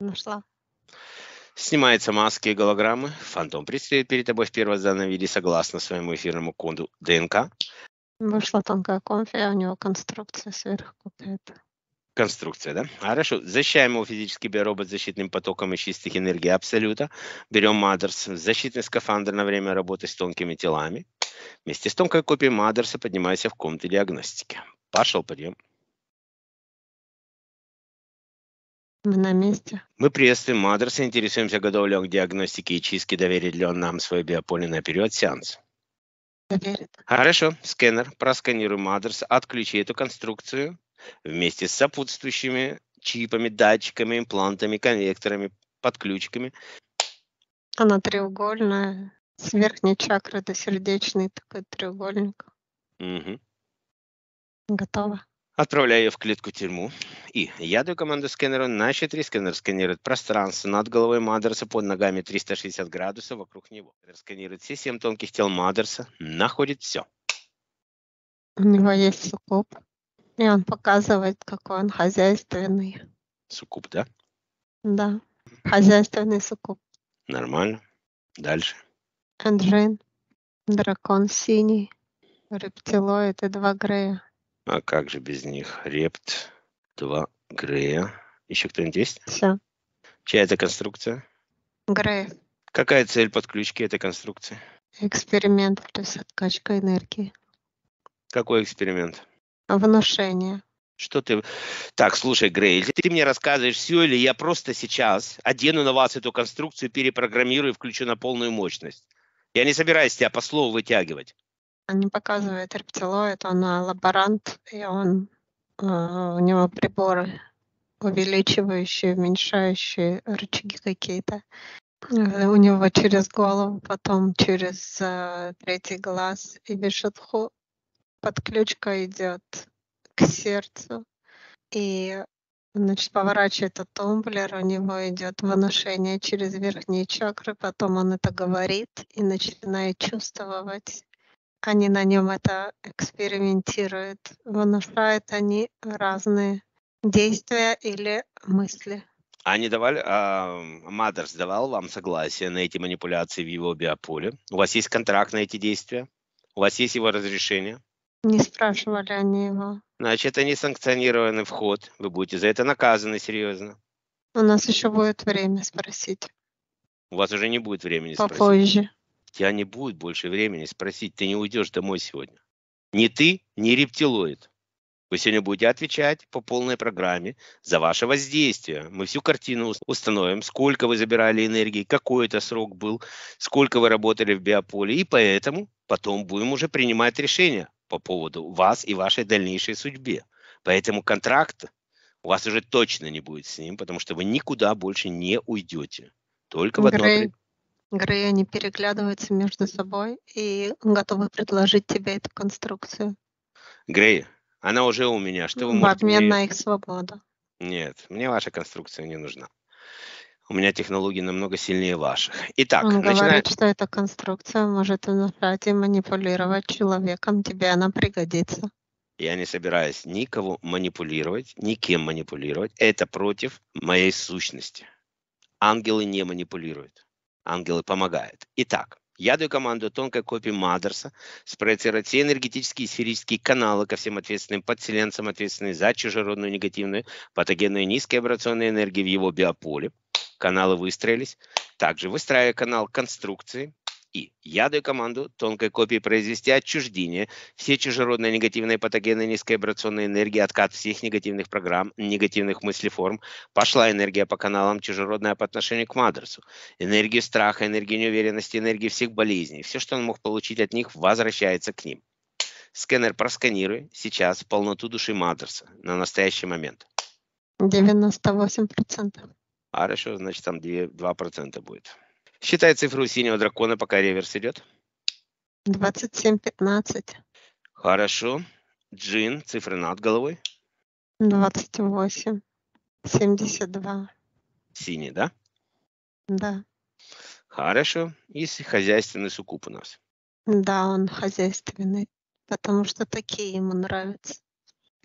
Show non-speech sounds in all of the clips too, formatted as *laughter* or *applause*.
Нашла. Снимаются маски и голограммы. Фантом предстоит перед тобой в первозданном виде согласно своему эфирному коду ДНК. Вышла тонкая конфия, а у него конструкция сверху какая-то. Конструкция, да? Хорошо. Защищаем его физический биоробот защитным потоком из чистых энергий Абсолюта. Берем Мадерс, защитный скафандр на время работы с тонкими телами. Вместе с тонкой копией Мадерса поднимайся в комнату диагностики. Пошел подъем. Мы на месте. Мы приветствуем Мадерса, интересуемся, готов ли он к диагностике и чистке, доверит ли он нам свое биополе на период сеанса. Доверит. Хорошо, сканер, просканируем адрес, отключи эту конструкцию вместе с сопутствующими чипами, датчиками, имплантами, конвекторами, подключками. Она треугольная, с верхней чакры до сердечной такой треугольник. Мгм. Готово. Отправляю ее в клетку тюрьму. И я даю команду сканеру на 4 сканер сканирует пространство над головой Мадерса, под ногами 360 градусов вокруг него. Сканирует все семь тонких тел Мадерса, находит все. У него есть суккуб. И он показывает, какой он хозяйственный. Суккуб, да? Да. Хозяйственный суккуб. Нормально. Дальше. Энджин. Дракон синий. Рептилоид и два Грея. А как же без них? Репт, два Грея. Еще кто-нибудь есть? Все. Чья это конструкция? Грея. Какая цель подключки этой конструкции? Эксперимент плюс откачка энергии. Какой эксперимент? Внушение. Что ты... Так, слушай, Грей, если ты мне рассказываешь все, или я просто сейчас одену на вас эту конструкцию, перепрограммирую и включу на полную мощность. Я не собираюсь тебя по слову вытягивать. Они показывают рептилоид, он а, лаборант, и он, э, у него приборы увеличивающие, уменьшающие рычаги какие-то. Э, У него через голову, потом через э, третий глаз и вишадху подключка идет к сердцу. И значит, поворачивает этот тумблер, у него идет выношение через верхние чакры, потом он это говорит и начинает чувствовать. Они на нем это экспериментируют. Внушают они разные действия или мысли. Они давали, а, Мадерс давал вам согласие на эти манипуляции в его биополе? У вас есть контракт на эти действия? У вас есть его разрешение? Не спрашивали они его. Значит, это несанкционированный вход. Вы будете за это наказаны серьезно. У нас еще будет время спросить. У вас уже не будет времени спросить. Попозже. Тебя не будет больше времени спросить. Ты не уйдешь домой сегодня. Ни ты, ни рептилоид. Вы сегодня будете отвечать по полной программе за ваше воздействие. Мы всю картину ус- установим, сколько вы забирали энергии, какой это срок был, сколько вы работали в биополе. И поэтому потом будем уже принимать решения по поводу вас и вашей дальнейшей судьбе. Поэтому контракт у вас уже точно не будет с ним, потому что вы никуда больше не уйдете. Только в одно Грей, Грей, они переглядываются между собой и готовы предложить тебе эту конструкцию Грей, она уже у меня. Что вы в можете обмен на их свободу. Нет, мне ваша конструкция не нужна. У меня технологии намного сильнее ваших. Итак, Он начинаем. говорит, что эта конструкция может внушать и манипулировать человеком. Тебе она пригодится. Я не собираюсь никого манипулировать, никем манипулировать. Это против моей сущности. Ангелы не манипулируют. Ангелы помогают. Итак, я даю команду тонкой копии Мадерса спроецировать все энергетические и сферические каналы ко всем ответственным подселенцам, ответственным за чужеродную негативную патогенную низкоабрационную энергию в его биополе. Каналы выстроились. Также выстраиваю канал конструкции. И я даю команду тонкой копии произвести отчуждение все чужеродные негативные патогены низкоабрационной энергии, откат всех негативных программ, негативных мыслеформ. Пошла энергия по каналам чужеродная по отношению к Мадерсу. Энергию страха, энергию неуверенности, энергию всех болезней. Все, что он мог получить от них, возвращается к ним. Сканер просканируй сейчас полноту души Мадерса на настоящий момент. 98%. Хорошо, значит там 2% будет. Считай цифру синего дракона, пока реверс идет. 27-15. Хорошо. Джин, цифры над головой. 28. 72. Синий, да? Да. Хорошо. И с- хозяйственный суккуб у нас. Да, он хозяйственный. Потому что такие ему нравятся.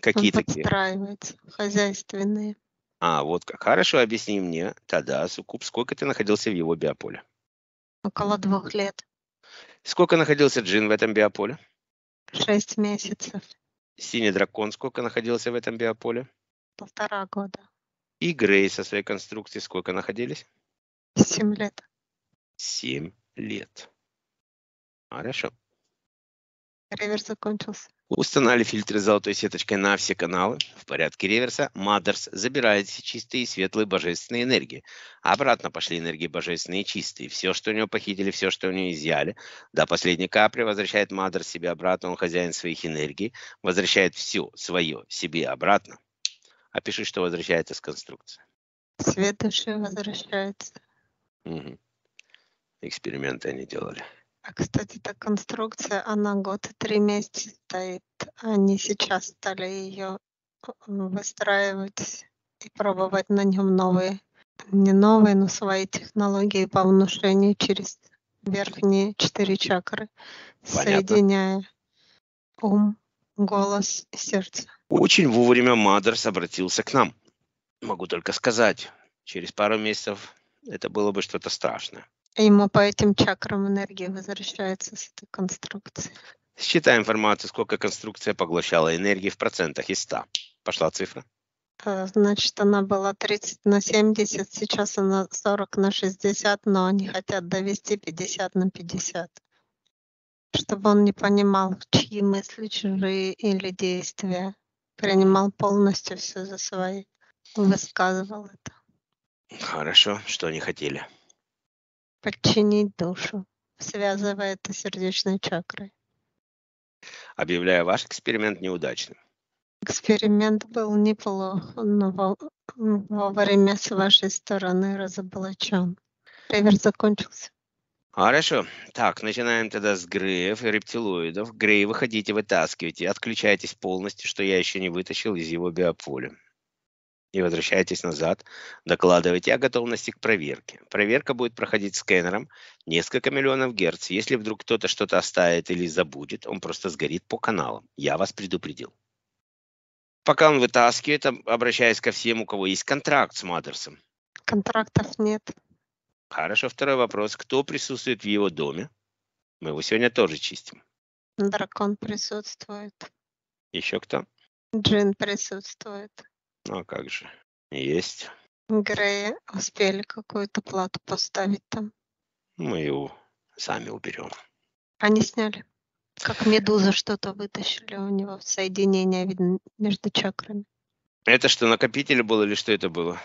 Какие он такие? подстраивается. Хозяйственные. А, вот как. Хорошо, объясни мне тогда, Суккуб, сколько ты находился в его биополе? Около двух лет. Сколько находился Джин в этом биополе? Шесть месяцев. Синий дракон сколько находился в этом биополе? Полтора года. И Грей со своей конструкцией сколько находились? Семь лет. Семь лет. Хорошо. Реверс закончился. Устанавливали фильтры золотой сеточкой на все каналы. В порядке реверса Мадерс забирает все чистые и светлые божественные энергии. Обратно пошли энергии божественные и чистые. Все, что у него похитили, все, что у него изъяли. До последней капли возвращает Мадерс себе обратно. Он хозяин своих энергий. Возвращает все свое себе обратно. Опиши, что возвращается с конструкции. Свет души возвращается. Угу. Эксперименты они делали. А, кстати, эта конструкция, она год и три месяца стоит. Они сейчас стали ее выстраивать и пробовать на нем новые, не новые, но свои технологии по внушению через верхние четыре чакры, Понятно. соединяя ум, голос и сердце. Очень вовремя Мадерс обратился к нам. Могу только сказать, через пару месяцев это было бы что-то страшное. Ему по этим чакрам энергия возвращается с этой конструкции. Считай информацию, сколько конструкция поглощала энергии в процентах из 100. Пошла цифра. Э, Значит, она была 30 на 70, сейчас она 40 на 60, но они хотят довести 50 на 50. Чтобы он не понимал, чьи мысли чужие или действия. Принимал полностью все за свои. Высказывал это. Хорошо, что они хотели. Подчинить душу, связывая это сердечной чакрой. Объявляю ваш эксперимент неудачным. Эксперимент был неплох, но во, вовремя с вашей стороны разоблачен. Реверс закончился. Хорошо. Так, начинаем тогда с Греев и рептилоидов. Грей, выходите, вытаскивайте, отключайтесь полностью, что я еще не вытащил из его биополя. И возвращайтесь назад, докладывайте о готовности к проверке. Проверка будет проходить скэнером несколько миллионов герц. Если вдруг кто-то что-то оставит или забудет, он просто сгорит по каналам. Я вас предупредил. Пока он вытаскивает, об- обращаясь ко всем, у кого есть контракт с Мадерсом. Контрактов нет. Хорошо, второй вопрос. Кто присутствует в его доме? Мы его сегодня тоже чистим. Дракон присутствует. Еще кто? Джин присутствует. Ну, а как же. Есть. Грея успели какую-то плату поставить там. Мы его сами уберем. Они сняли. Как медуза что-то вытащили у него. Соединение видно между чакрами. Это что, накопитель был или что это было?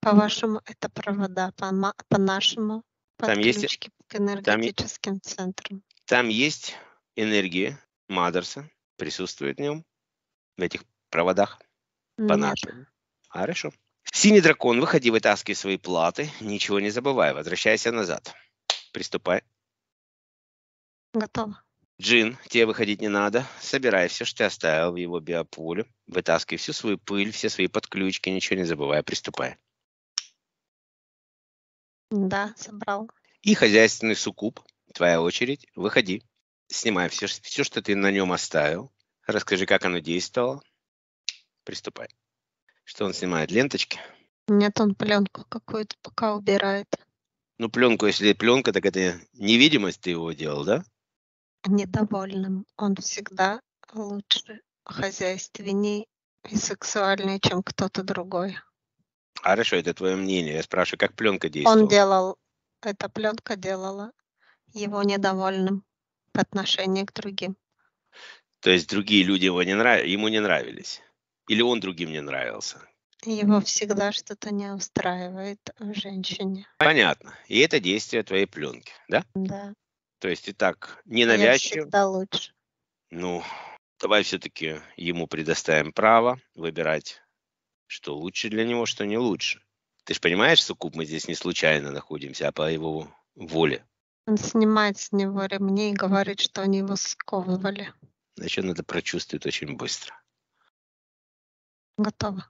По-вашему, это провода, по- по-нашему Там есть- к энергетическим центрам. Там есть энергия Мадерса, присутствует в нем, в этих проводах. По-нашему. Хорошо. Синий дракон, выходи, вытаскивай свои платы, ничего не забывай, возвращайся назад. Приступай. Готово. Джин, тебе выходить не надо. Собирай все, что ты оставил в его биополе. Вытаскивай всю свою пыль, все свои подключки, ничего не забывай, приступай. Да, собрал. И хозяйственный суккуб, твоя очередь, выходи. Снимай все, все, что ты на нем оставил. Расскажи, как оно действовало. Приступай. Что он снимает? Ленточки? Нет, он пленку какую-то пока убирает. Ну, пленку, если пленка, так это невидимость ты его делал, да? Недовольным. Он всегда лучше хозяйственней и сексуальнее, чем кто-то другой. Хорошо, это твое мнение. Я спрашиваю, как пленка действовала? Он делал, эта пленка делала его недовольным по отношению к другим. То есть другие люди его не нрав... ему не нравились? Или он другим не нравился? Его всегда что-то не устраивает в женщине. Понятно. И это действие твоей пленки, да? Да. То есть ты так Я ненавязчиво, всегда лучше. ну, давай все-таки ему предоставим право выбирать, что лучше для него, что не лучше. Ты же понимаешь, Суккуб, мы здесь не случайно находимся, а по его воле. Он снимает с него ремни и говорит, что они его сковывали. Значит, надо прочувствовать очень быстро. Готово.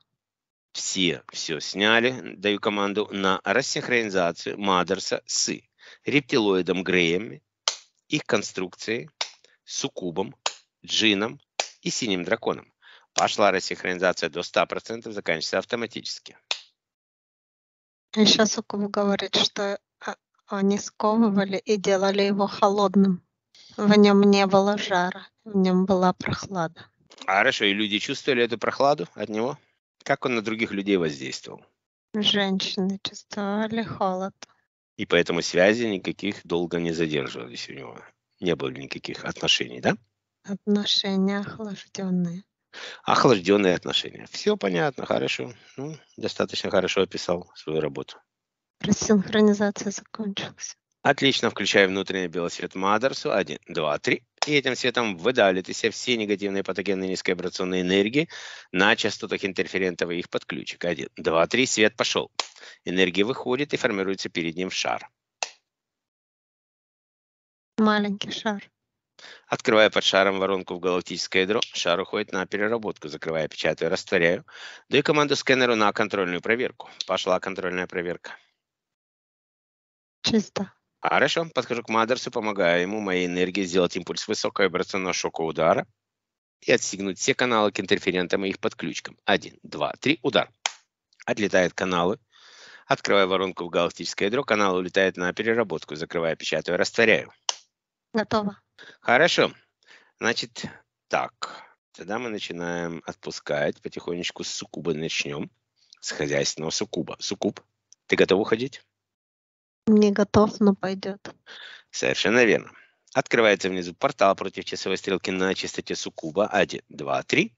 Все все сняли, даю команду на рассинхронизацию Мадерса с рептилоидом Греем, их конструкцией, суккубом, джином и синим драконом. Пошла рассинхронизация до 100%, заканчивается автоматически. Еще Суккуб говорит, что а, они сковывали и делали его холодным. В нем не было жара, в нем была прохлада. А хорошо, и люди чувствовали эту прохладу от него? Как он на других людей воздействовал? Женщины чувствовали холод. И поэтому связи никаких долго не задерживались у него. Не было никаких отношений, да? Отношения охлажденные. Охлажденные отношения. Все понятно, хорошо. Ну, достаточно хорошо описал свою работу. Рассинхронизация закончилась. Отлично, включаю внутренний белый свет Мадерсу. Один, два, три. И этим светом выдавливает из себя все негативные патогенные низковибрационные энергии на частотах интерферентов и их подключек. Один, два, три. Свет пошел. Энергия выходит и формируется перед ним шар. Маленький шар. Открывая под шаром воронку в галактическое ядро, шар уходит на переработку, закрывая, печатаю, растворяю. Даю команду сканеру на контрольную проверку. Пошла контрольная проверка. Чисто. Хорошо, подхожу к Мадерсу, помогаю ему моей энергией сделать импульс высокого вибрационного шока удара и отстегнуть все каналы к интерферентам и их подключкам. Один, два, три, удар. Отлетают каналы. Открываю воронку в галактическое ядро, канал улетает на переработку, закрываю, печатаю, растворяю. Готово. Хорошо. Значит, так. Тогда мы начинаем отпускать. Потихонечку с суккуба начнем. С хозяйственного суккуба. Суккуб, ты готов уходить? Не готов, но пойдет. Совершенно верно. Открывается внизу портал против часовой стрелки на частоте суккуба. Один, два, три.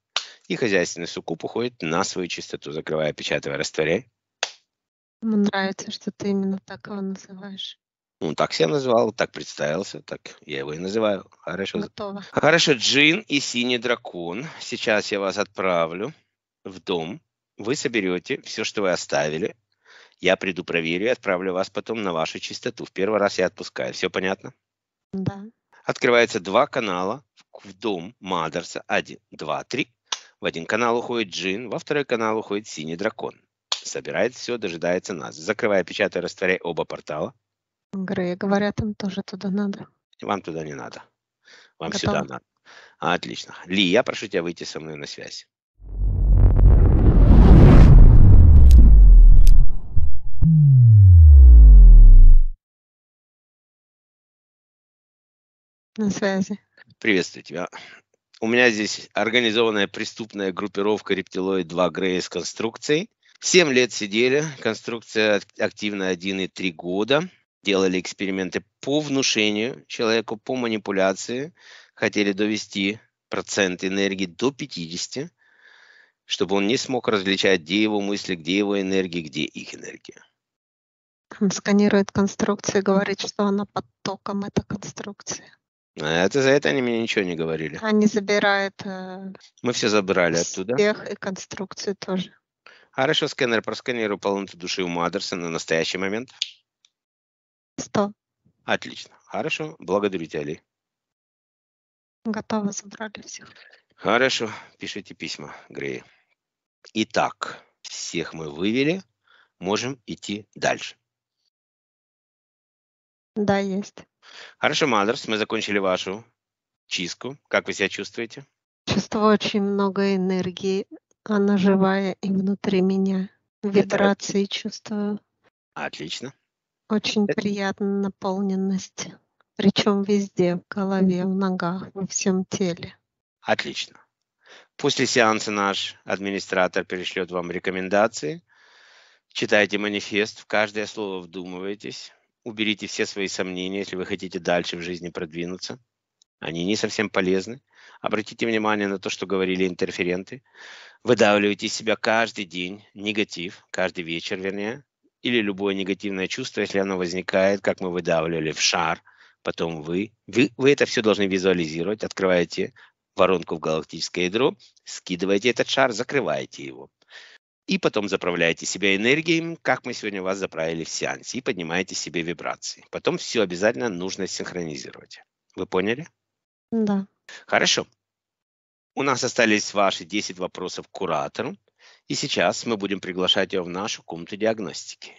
И хозяйственный суккуб уходит на свою частоту, закрывая, печатая, растворяй. Мне нравится, что ты именно так его называешь. Ну, так себя назвал, так представился, так я его и называю. Хорошо. Готово. Хорошо, Джин и Синий Дракон. Сейчас я вас отправлю в дом. Вы соберете все, что вы оставили. Я приду, проверю и отправлю вас потом на вашу чистоту. В первый раз я отпускаю. Все понятно? Да. Открывается два канала в дом Мадерса. Один, два, три. В один канал уходит Джин, во второй канал уходит Синий Дракон. Собирает все, дожидается нас. Закрывая, печатая, растворяй оба портала. Грей, говорят, им тоже туда надо. Вам туда не надо. Вам Готово. сюда надо. Отлично. Ли, я прошу тебя выйти со мной на связь. На связи. Приветствую тебя. У меня здесь организованная преступная группировка рептилоид 2 Грей с конструкцией. Семь лет сидели, конструкция ак- активна 1,3 года. Делали эксперименты по внушению человеку, по манипуляции. Хотели довести процент энергии до 50, чтобы он не смог различать, где его мысли, где его энергия, где их энергия. Он сканирует конструкцию и говорит, что она под током, эта конструкция. А Это за это они мне ничего не говорили. Они забирают э, Мы все забрали оттуда. всех и конструкцию тоже. Хорошо, сканер просканируй полноту души у Мадерса на настоящий момент. Сто. Отлично. Хорошо. Благодарю тебя, Ли. Готово, забрали всех. Хорошо. Пишите письма, Грей. Итак, всех мы вывели. Можем идти дальше. Да, есть. Хорошо, Мадерс, мы закончили вашу чистку. Как вы себя чувствуете? Чувствую очень много энергии. Она живая и внутри меня. Вибрации чувствую. Отлично. Очень Это- приятная наполненность. Причем везде, в голове, в ногах, во всем теле. Отлично. После сеанса наш администратор перешлет вам рекомендации. Читайте манифест, в каждое слово вдумывайтесь. Уберите все свои сомнения, если вы хотите дальше в жизни продвинуться. Они не совсем полезны. Обратите внимание на то, что говорили интерференты. Выдавливайте из себя каждый день негатив, каждый вечер, вернее, или любое негативное чувство, если оно возникает, как мы выдавливали в шар, потом вы, вы, вы это все должны визуализировать, открываете воронку в галактическое ядро, скидываете этот шар, закрываете его. И потом заправляете себя энергией, как мы сегодня вас заправили в сеансе, и поднимаете себе вибрации. Потом все обязательно нужно синхронизировать. Вы поняли? Да. Хорошо. У нас остались ваши 10 вопросов к куратору. И сейчас мы будем приглашать его в нашу комнату диагностики.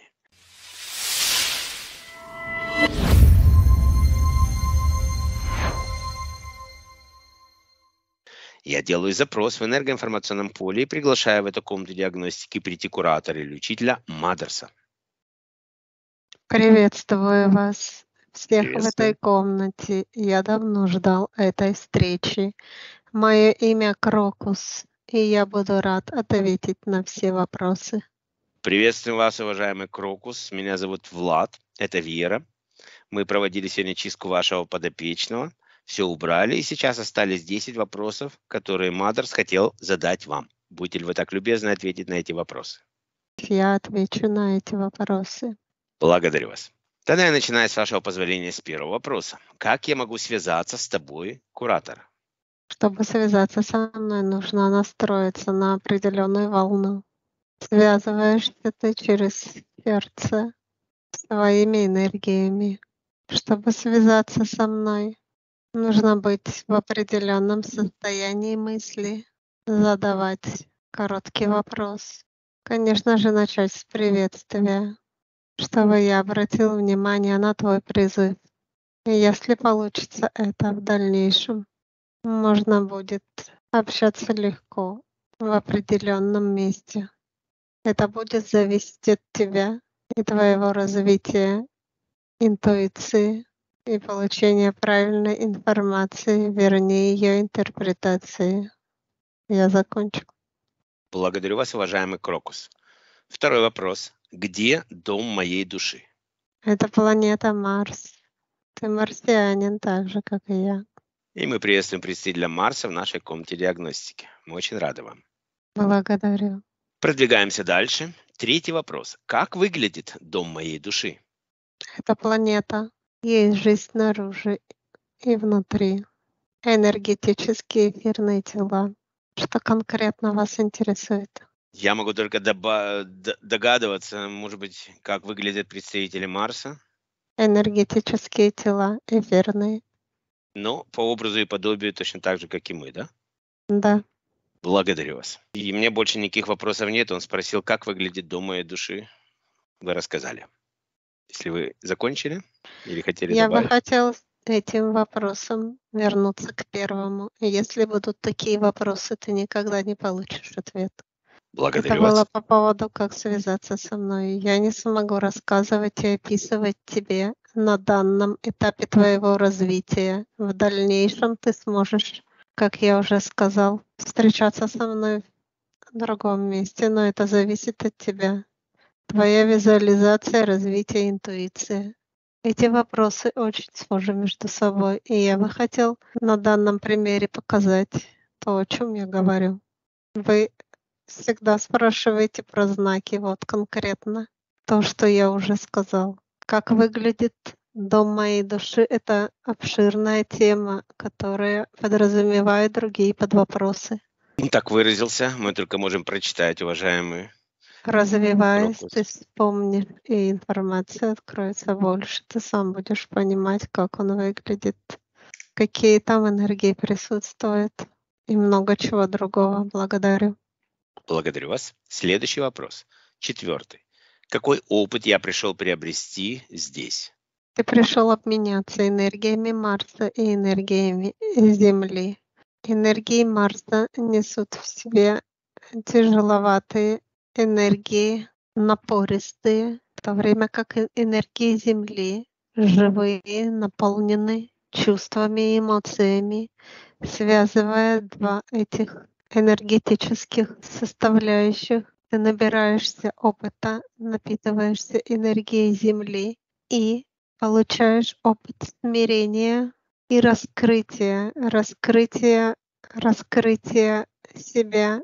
Я делаю запрос в энергоинформационном поле и приглашаю в эту комнату диагностики прийти куратора или учителя Мадерса. Приветствую вас всех в этой комнате. Я давно ждал этой встречи. Мое имя Крокус, и я буду рад ответить на все вопросы. Приветствую вас, уважаемый Крокус. Меня зовут Влад. Это Вера. Мы проводили сегодня чистку вашего подопечного. Все убрали, и сейчас остались 10 вопросов, которые Мадерс хотел задать вам. Будете ли вы так любезны ответить на эти вопросы? Я отвечу на эти вопросы. Благодарю вас. Тогда я начинаю с вашего позволения с первого вопроса. Как я могу связаться с тобой, куратор? Чтобы связаться со мной, нужно настроиться на определенную волну. Связываешься ты через сердце своими энергиями. Чтобы связаться со мной, нужно быть в определенном состоянии мысли, задавать короткий вопрос. Конечно же, начать с приветствия, чтобы я обратил внимание на твой призыв. И если получится это в дальнейшем, можно будет общаться легко в определенном месте. Это будет зависеть от тебя и твоего развития интуиции и получения правильной информации, вернее ее интерпретации. Я закончил. Благодарю вас, уважаемый Крокус. Второй вопрос. Где дом моей души? Это планета Марс. Ты марсианин так же, как и я. И мы приветствуем представителя Марса в нашей комнате диагностики. Мы очень рады вам. Благодарю. Продвигаемся дальше. Третий вопрос. Как выглядит дом моей души? Это планета. Есть жизнь снаружи и внутри. Энергетические эфирные тела. Что конкретно вас интересует? Я могу только доба- догадываться, может быть, как выглядят представители Марса. Энергетические тела эфирные. Но по образу и подобию точно так же, как и мы, да? Да. Благодарю вас. И мне больше никаких вопросов нет. Он спросил, как выглядит дом моей души. Вы рассказали. Если вы закончили или хотели Я добавить? бы хотела этим вопросом вернуться к первому. Если будут такие вопросы, ты никогда не получишь ответ. Благодарю Это вас. было по поводу, как связаться со мной. Я не смогу рассказывать и описывать тебе на данном этапе твоего развития. В дальнейшем ты сможешь, как я уже сказал, встречаться со мной в другом месте, но это зависит от тебя. Твоя визуализация, развитие, интуиция. Эти вопросы очень схожи между собой, и я бы хотел на данном примере показать то, о чем я говорю. Вы всегда спрашиваете про знаки, вот конкретно то, что я уже сказал. Как выглядит дом моей души? Это обширная тема, которая подразумевает другие подвопросы. Так выразился. Мы только можем прочитать, уважаемые. Развиваясь, ты вспомнишь, и информация откроется больше. Ты сам будешь понимать, как он выглядит, какие там энергии присутствуют и много чего другого. Благодарю. Благодарю вас. Следующий вопрос. Четвертый. Какой опыт я пришел приобрести здесь? Ты пришел обменяться энергиями Марса и энергиями Земли. Энергии Марса несут в себе тяжеловатые энергии, напористые, в то время как энергии Земли живые, наполнены чувствами и эмоциями, связывая два этих энергетических составляющих. Ты набираешься опыта, напитываешься энергией Земли и получаешь опыт смирения и раскрытия, раскрытия, раскрытия себя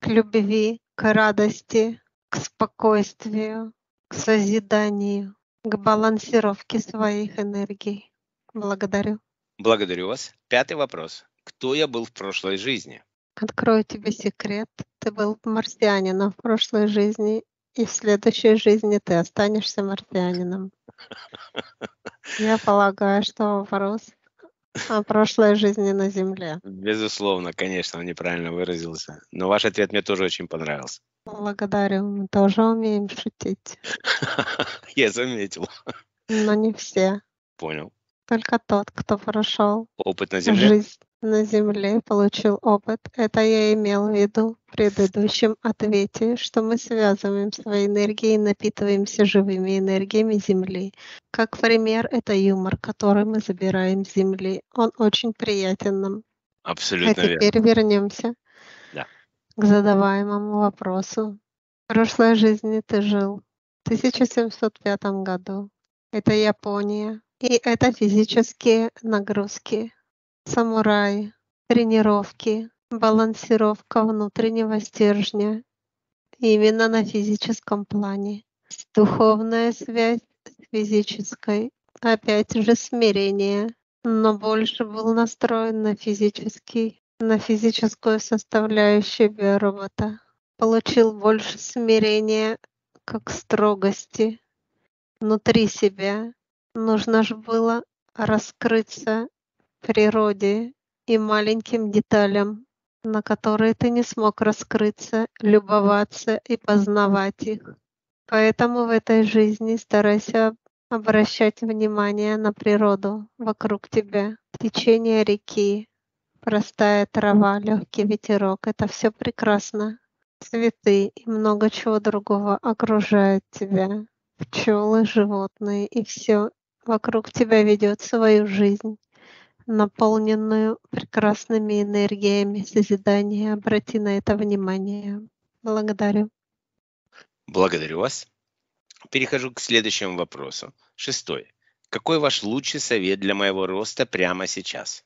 к любви, к радости, к спокойствию, к созиданию, к балансировке своих энергий. Благодарю. Благодарю вас. Пятый вопрос. Кто я был в прошлой жизни? Открою тебе секрет. Ты был марсианином в прошлой жизни, и в следующей жизни ты останешься марсианином. *laughs* Я полагаю, что вопрос о прошлой жизни на Земле. Безусловно, конечно, он неправильно выразился. Но ваш ответ мне тоже очень понравился. Благодарю. Мы тоже умеем шутить, *laughs* Я заметил. но не все. Понял. Только тот, кто прошел Опыт на земле? жизнь на Земле получил опыт. Это я имел в виду в предыдущем ответе, что мы связываем свои энергии и напитываемся живыми энергиями Земли. Как пример, это юмор, который мы забираем с Земли. Он очень приятен нам. Абсолютно а теперь верно. вернемся Да. к задаваемому вопросу. В прошлой жизни ты жил в 1705 году. Это Япония. И это физические нагрузки, самураи, тренировки, балансировка внутреннего стержня именно на физическом плане. Духовная связь с физической, опять же смирение, но больше был настроен на физический, на физическую составляющую биоробота. Получил больше смирения, как строгости внутри себя, нужно же было раскрыться природе и маленьким деталям, на которые ты не смог раскрыться, любоваться и познавать их. Поэтому в этой жизни старайся обращать внимание на природу вокруг тебя. Течение реки, простая трава, легкий ветерок — это все прекрасно. Цветы и много чего другого окружают тебя. Пчелы, животные и все вокруг тебя ведет свою жизнь, наполненную прекрасными энергиями созидания. Обрати на это внимание. Благодарю. Благодарю вас. Перехожу к следующему вопросу. Шестой. Какой ваш лучший совет для моего роста прямо сейчас?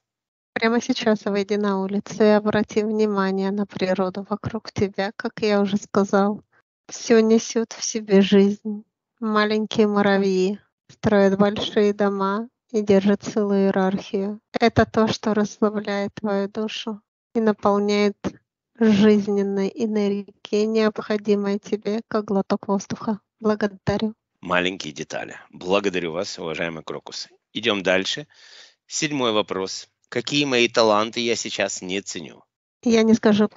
Прямо сейчас выйди на улицу и обрати внимание на природу вокруг тебя, как я уже сказал. Все несет в себе жизнь. Маленькие муравьи, строят большие дома и держат целую иерархию. Это то, что расслабляет твою душу и наполняет жизненной энергией, необходимой тебе, как глоток воздуха. Благодарю. Маленькие детали. Благодарю вас, уважаемый Крокус. Идем дальше. Седьмой вопрос. Какие мои таланты я сейчас не ценю? Я не скажу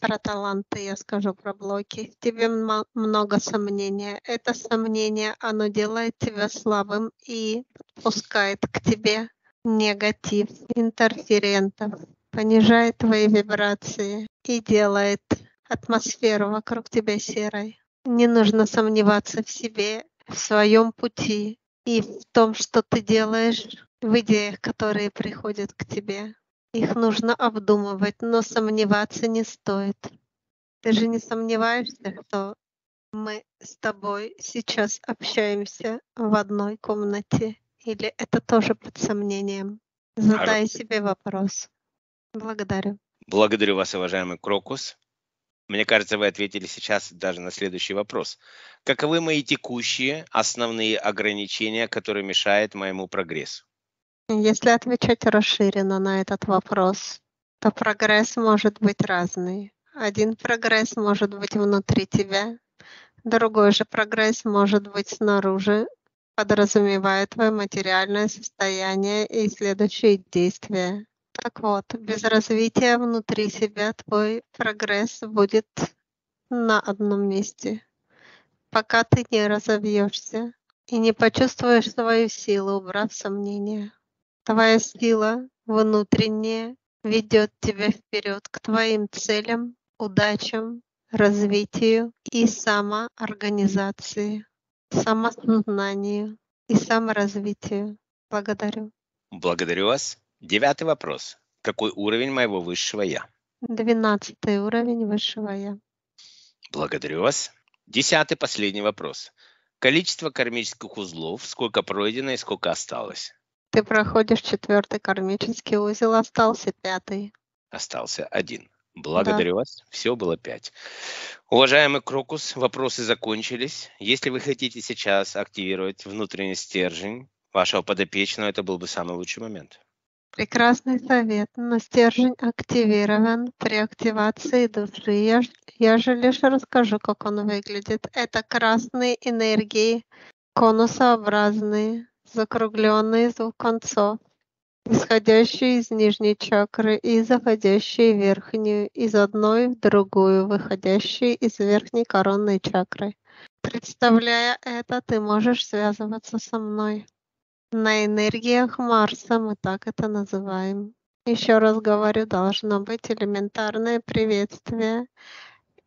про таланты, я скажу про блоки. Тебе много сомнения. Это сомнение, оно делает тебя слабым и пускает к тебе негатив, интерферентов, понижает твои вибрации и делает атмосферу вокруг тебя серой. Не нужно сомневаться в себе, в своем пути и в том, что ты делаешь, в идеях, которые приходят к тебе. Их нужно обдумывать, но сомневаться не стоит. Ты же не сомневаешься, что мы с тобой сейчас общаемся в одной комнате? Или это тоже под сомнением? Задай себе вопрос. Благодарю. Благодарю вас, уважаемый Крокус. Мне кажется, вы ответили сейчас даже на следующий вопрос. Каковы мои текущие основные ограничения, которые мешают моему прогрессу? Если отвечать расширенно на этот вопрос, то прогресс может быть разный. Один прогресс может быть внутри тебя, другой же прогресс может быть снаружи, подразумевая твое материальное состояние и следующие действия. Так вот, без развития внутри себя твой прогресс будет на одном месте, пока ты не разовьешься и не почувствуешь свою силу, убрав сомнения. Твоя сила внутренняя ведет тебя вперед к твоим целям, удачам, развитию и самоорганизации, самосознанию и саморазвитию. Благодарю. Благодарю вас. Девятый вопрос. Какой уровень моего высшего Я? Двенадцатый уровень высшего Я. Благодарю вас. Десятый, последний вопрос. Количество кармических узлов, сколько пройдено и сколько осталось? Ты проходишь четвертый кармический узел, остался пятый. Остался один. Благодарю да. вас. Все было пять. Уважаемый Крокус, вопросы закончились. Если вы хотите сейчас активировать внутренний стержень вашего подопечного, это был бы самый лучший момент. Прекрасный совет, но стержень активирован при активации души. Я, я же лишь расскажу, как он выглядит. Это красные энергии, конусообразные, закругленные из двух концов, исходящие из нижней чакры и заходящие в верхнюю, из одной в другую, выходящие из верхней коронной чакры. Представляя это, ты можешь связываться со мной. На энергиях Марса мы так это называем. Еще раз говорю, должно быть элементарное приветствие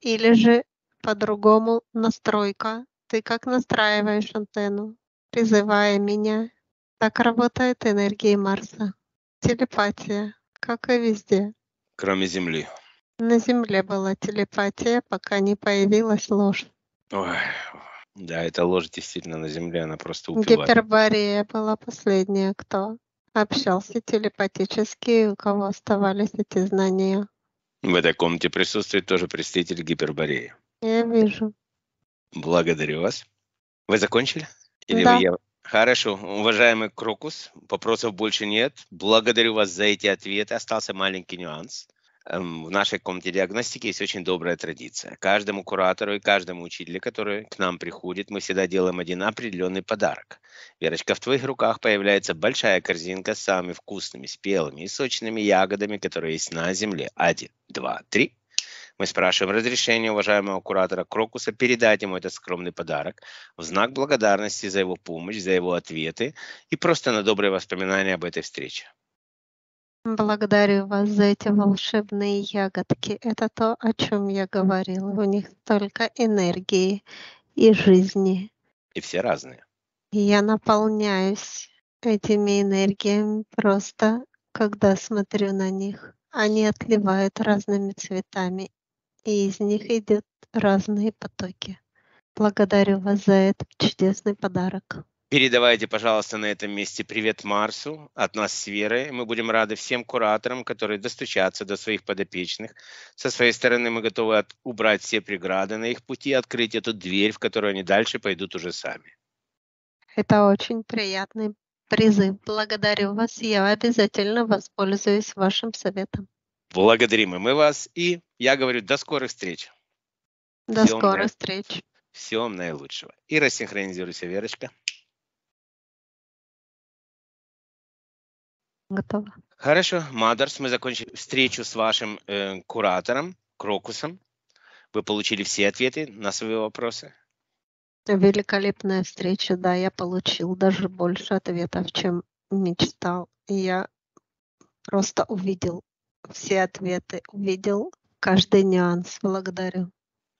или же по-другому настройка. Ты как настраиваешь антенну, призывая меня. Так работает энергия Марса. Телепатия, как и везде. Кроме Земли. На Земле была телепатия, пока не появилась ложь. Ой, да, эта ложь действительно на Земле, она просто убивает. Гиперборея была последняя, кто общался телепатически, у кого оставались эти знания. В этой комнате присутствует тоже представитель Гипербореи. Я вижу. Благодарю вас. Вы закончили? Или Да. я- Хорошо, уважаемый Крокус, вопросов больше нет. Благодарю вас за эти ответы. Остался маленький нюанс. Эм, В нашей комнате диагностики есть очень добрая традиция. Каждому куратору и каждому учителю, который к нам приходит, мы всегда делаем один определенный подарок. Верочка, в твоих руках появляется большая корзинка с самыми вкусными, спелыми и сочными ягодами, которые есть на земле. Один, два, три. Мы спрашиваем разрешения уважаемого куратора Крокуса передать ему этот скромный подарок в знак благодарности за его помощь, за его ответы и просто на добрые воспоминания об этой встрече. Благодарю вас за эти волшебные ягодки. Это то, о чем я говорила. У них столько энергии и жизни. И все разные. Я наполняюсь этими энергиями просто, когда смотрю на них. Они отливают разными цветами, и из них идут разные потоки. Благодарю вас за этот чудесный подарок. Передавайте, пожалуйста, на этом месте привет Марсу от нас с Верой. Мы будем рады всем кураторам, которые достучатся до своих подопечных. Со своей стороны мы готовы от- убрать все преграды на их пути, открыть эту дверь, в которую они дальше пойдут уже сами. Это очень приятный призыв. Благодарю вас. Я обязательно воспользуюсь вашим советом. Благодарим и мы вас. И я говорю до скорых встреч. До Всем скорой да. встречи. Всего вам наилучшего. И рассинхронизируйся, Верочка. Готово. Хорошо, Мадерс, мы закончили встречу с вашим э, куратором Крокусом. Вы получили все ответы на свои вопросы. Великолепная встреча. Да, я получил даже больше ответов, чем мечтал. И я просто увидел все ответы, увидел каждый нюанс. Благодарю.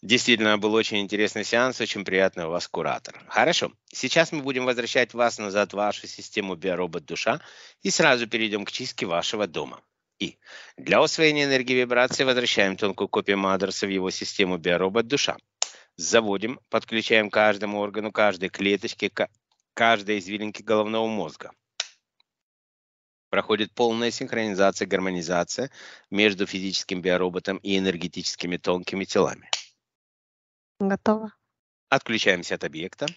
Действительно, был очень интересный сеанс, очень приятный у вас куратор. Хорошо, сейчас мы будем возвращать вас назад в вашу систему биоробот душа и сразу перейдем к чистке вашего дома. И для усвоения энергии вибрации возвращаем тонкую копию Мадерса в его систему биоробот душа. Заводим, подключаем каждому органу, каждой клеточке, ка- каждой извилинке головного мозга. Проходит полная синхронизация, гармонизация между физическим биороботом и энергетическими тонкими телами. Готово. Отключаемся от объекта.